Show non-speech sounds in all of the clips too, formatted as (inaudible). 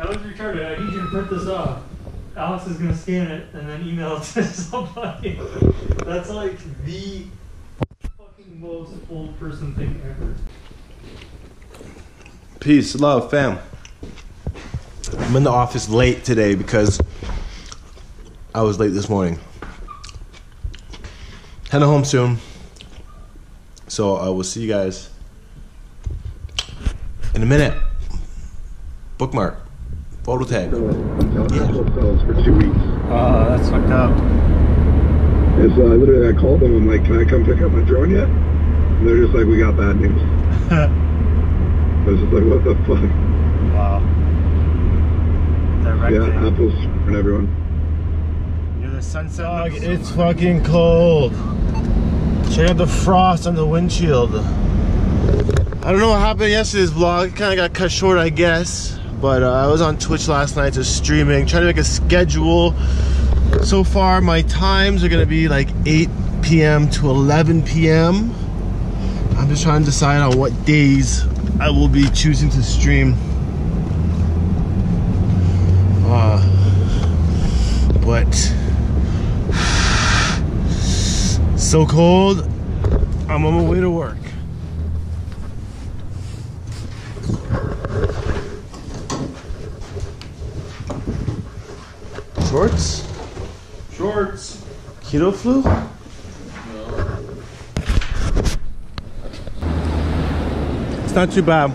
That was retarded. I need you to print this off. Alex is gonna scan it and then email it to (laughs) somebody. That's like the fucking most old person thing ever. Peace, love, fam. I'm in the office late today because I was late this morning. Heading home soon. So uh, I will see you guys in a minute. Bookmark. Photo tag. cells for two weeks. Oh, that's fucked up. And so I literally I called them. I'm like, can I come pick up my drone yet? And they're just like, we got bad news. (laughs) I was just like, what the fuck? Wow. Yeah, Apple's for everyone. Near the sunset. Dog, it's fucking cold. Check out the frost on the windshield. I don't know what happened yesterday's vlog. It kind of got cut short, I guess. But uh, I was on Twitch last night, just streaming, trying to make a schedule. So far, my times are gonna be like 8 p.m. to 11 p.m. I'm just trying to decide on what days I will be choosing to stream. Uh, but (sighs) so cold. I'm on my way to work. Shorts? Shorts. Keto flu? It's not too bad.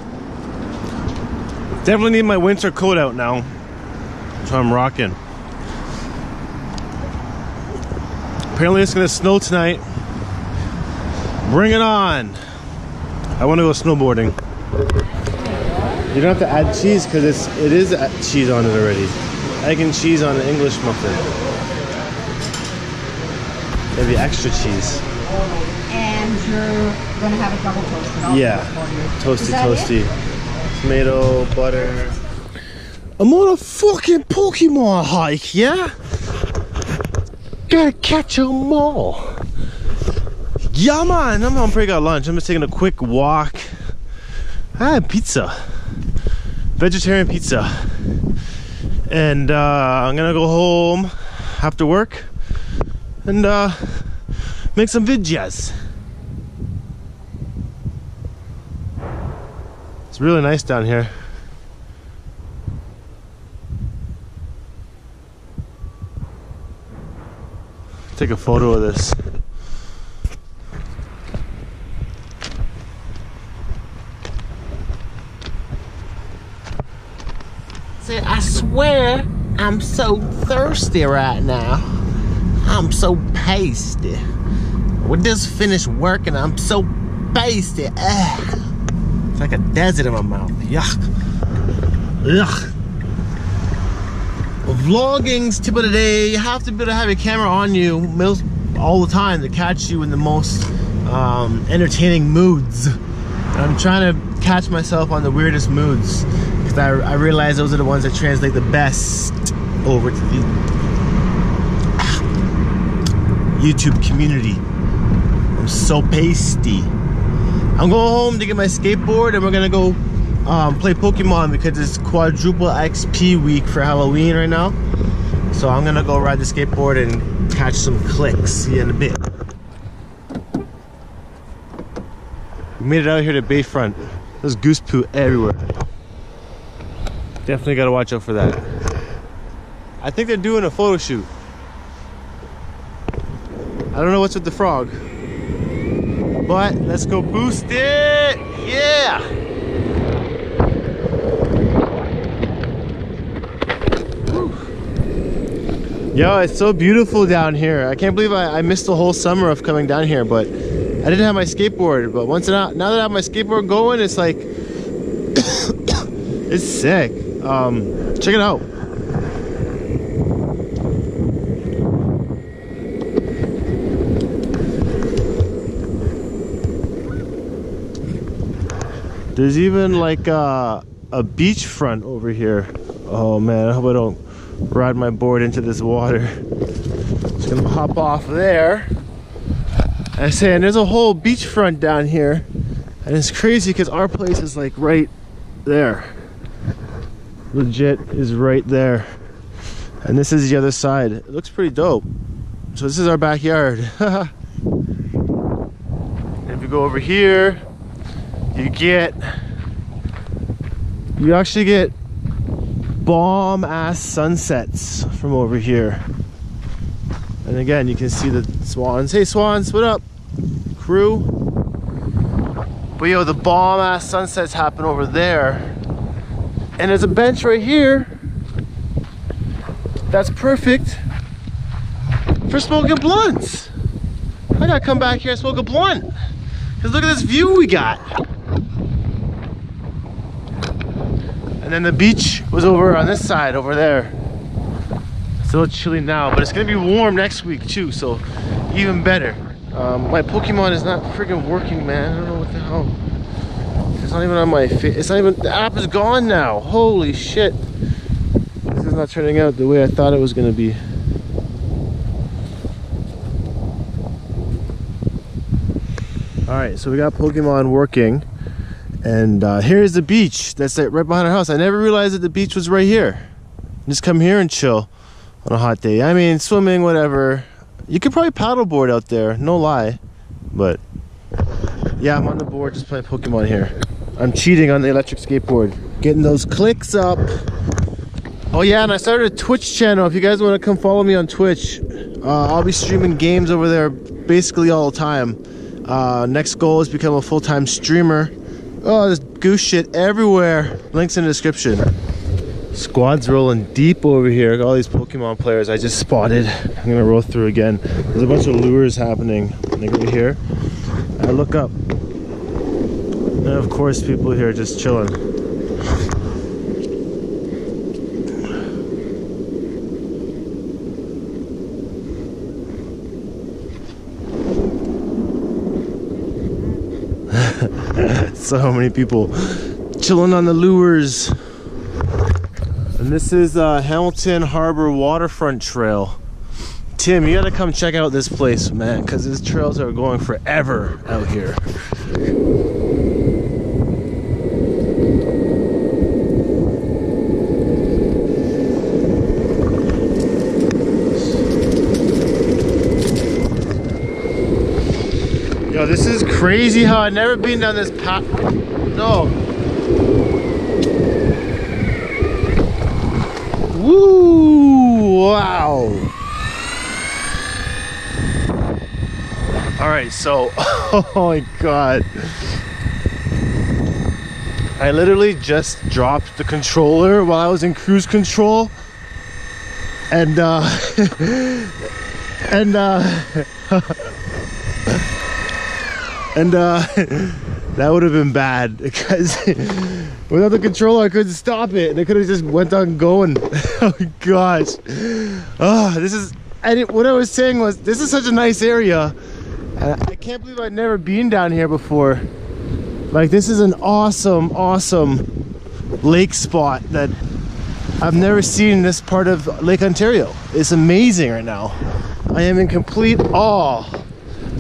Definitely need my winter coat out now. So I'm rocking. Apparently it's gonna snow tonight. Bring it on. I wanna go snowboarding. You don't have to add cheese because it's it is uh, cheese on it already. Egg and cheese on an English muffin. Maybe extra cheese. and you're gonna have a double toast. and Yeah. do it for you. Toasty, it? toasty. Tomato, butter. I'm on a fucking Pokemon hike, yeah? Gotta catch 'em all. Yeah, man. I'm on pretty good lunch. I'm just taking a quick walk. I had pizza. Vegetarian pizza. And uh, I'm gonna go home after work and uh, make some videos. It's really nice down here. Take a photo of this. I swear I'm so thirsty right now. I'm so pasty. We just finished working. I'm so pasty. Ugh. It's like a desert in my mouth. Yuck. Ugh. Vlogging's tip of the day. You have to be able to have your camera on you most all the time to catch you in the most um, entertaining moods. And I'm trying to catch myself on the weirdest moods because I, I realize those are the ones that translate the best over to the YouTube community. I'm so pasty. I'm going home to get my skateboard and we're gonna go um, play Pokemon because it's quadruple XP week for Halloween right now. So I'm gonna go ride the skateboard and catch some clicks. See you in a bit. We made it out here to Bayfront. There's goose poo everywhere. Definitely gotta watch out for that. I think they're doing a photo shoot. I don't know what's with the frog. But let's go boost it! Yeah! Yo, it's so beautiful down here. I can't believe I, I missed the whole summer of coming down here, but I didn't have my skateboard. But once out, now that I have my skateboard going, it's like (coughs) it's sick. Um, check it out. There's even like a, a beach front over here. Oh man, I hope I don't ride my board into this water. Just gonna hop off there. I say, and there's a whole beachfront down here, and it's crazy because our place is like right there. Legit is right there. And this is the other side. It looks pretty dope. So this is our backyard. (laughs) if you go over here, you get, you actually get bomb ass sunsets from over here. And again, you can see the swans. Hey swans, what up? Crew. But yo, the bomb ass sunsets happen over there. And there's a bench right here. That's perfect for smoking blunts. I gotta come back here and smoke a blunt. Cause look at this view we got. And then the beach was over on this side over there. It's a little chilly now, but it's gonna be warm next week too, so even better. Um, my Pokemon is not freaking working, man. I don't know what the hell. Not even on my face. It's not even, the app is gone now. Holy shit. This is not turning out the way I thought it was gonna be. All right, so we got Pokemon working. And uh, here's the beach that's right behind our house. I never realized that the beach was right here. Just come here and chill on a hot day. I mean, swimming, whatever. You could probably paddleboard out there, no lie. But yeah, I'm on the board just playing Pokemon here. I'm cheating on the electric skateboard, getting those clicks up. Oh yeah, and I started a Twitch channel. If you guys want to come follow me on Twitch, uh, I'll be streaming games over there basically all the time. Uh, next goal is become a full-time streamer. Oh, there's goose shit everywhere. Links in the description. Squad's rolling deep over here. All these Pokemon players I just spotted. I'm gonna roll through again. There's a bunch of lures happening. Like here. I look up. And of course people here just chilling. (laughs) so many people chilling on the lures. And this is uh, Hamilton Harbor Waterfront Trail. Tim, you gotta come check out this place, man, because these trails are going forever out here. This is crazy how I've never been down this path. No. Woo! Wow. All right, so, (laughs) oh my God. I literally just dropped the controller while I was in cruise control. And, uh, (laughs) and, uh, (laughs) and, uh, (laughs) that would have been bad (laughs) because (laughs) without the controller I couldn't stop it. And it could have just went on going. Oh gosh. Oh this is and it, what I was saying was this is such a nice area. And I can't believe I've never been down here before. Like this is an awesome awesome lake spot that I've never seen in this part of Lake Ontario. It's amazing right now. I am in complete awe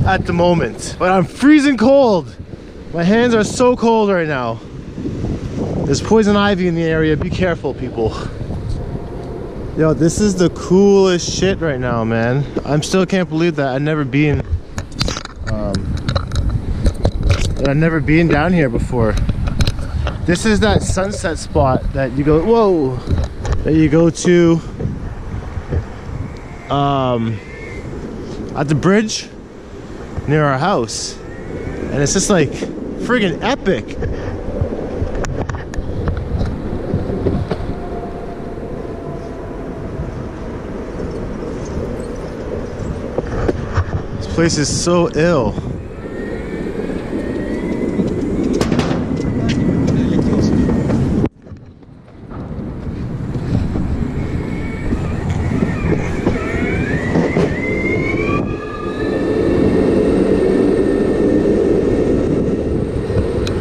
at the moment but I'm freezing cold my hands are so cold right now. There's poison ivy in the area. Be careful, people. Yo, this is the coolest shit right now, man. I'm still can't believe that I've never been um, I've never been down here before. This is that sunset spot that you go, whoa, that you go to um, at the bridge near our house. And it's just like friggin' epic. This place is so ill.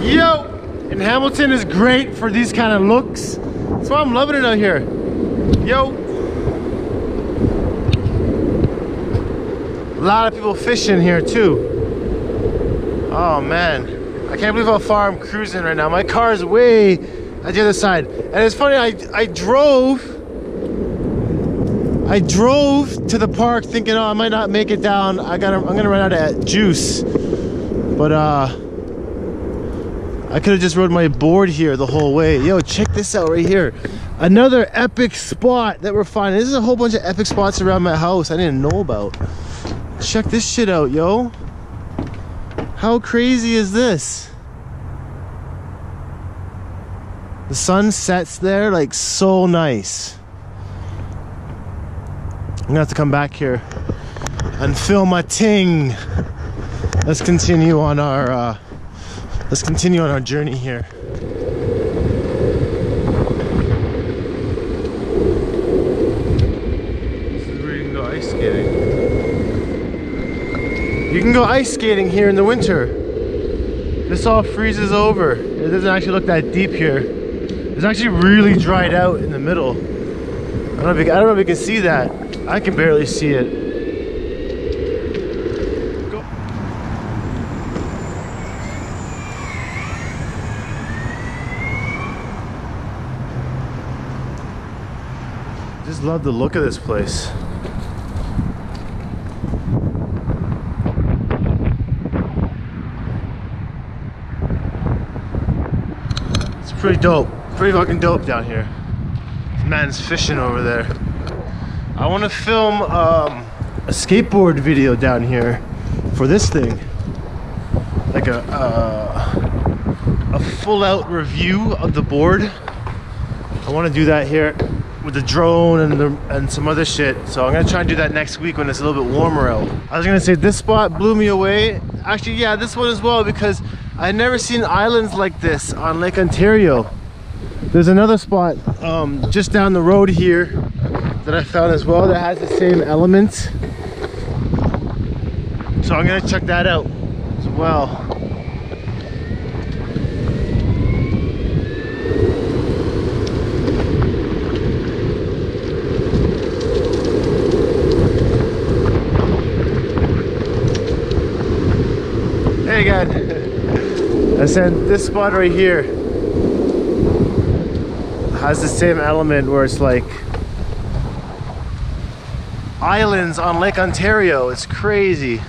Yo! And Hamilton is great for these kind of looks. That's why I'm loving it out here. Yo! A lot of people fishing here too. Oh man. I can't believe how far I'm cruising right now. My car is way at the other side. And it's funny, I, I drove, I drove to the park thinking, oh, I might not make it down. I gotta, I'm gonna run out of juice. But uh, I could have just rode my board here the whole way. Yo, check this out right here. Another epic spot that we're finding. This is a whole bunch of epic spots around my house I didn't know about. Check this shit out, yo. How crazy is this? The sun sets there like so nice. I'm gonna have to come back here and film my ting. Let's continue on our uh, let's continue on our journey here. This is where you can go ice skating. You can go ice skating here in the winter. This all freezes over. It doesn't actually look that deep here. It's actually really dried out in the middle. I don't know if you, I don't know if you can see that. I can barely see it. Love the look of this place. It's pretty dope. Pretty fucking dope down here. This man's fishing over there. I want to film um, a skateboard video down here for this thing. Like a uh, a full out review of the board. I want to do that here with the drone and the and some other shit. So I'm gonna try and do that next week when it's a little bit warmer out. I was gonna say this spot blew me away. Actually, yeah, this one as well because I've never seen islands like this on Lake Ontario. There's another spot um, just down the road here that I found as well that has the same elements. So I'm gonna check that out as well. I said this spot right here has the same element where it's like islands on Lake Ontario. It's crazy.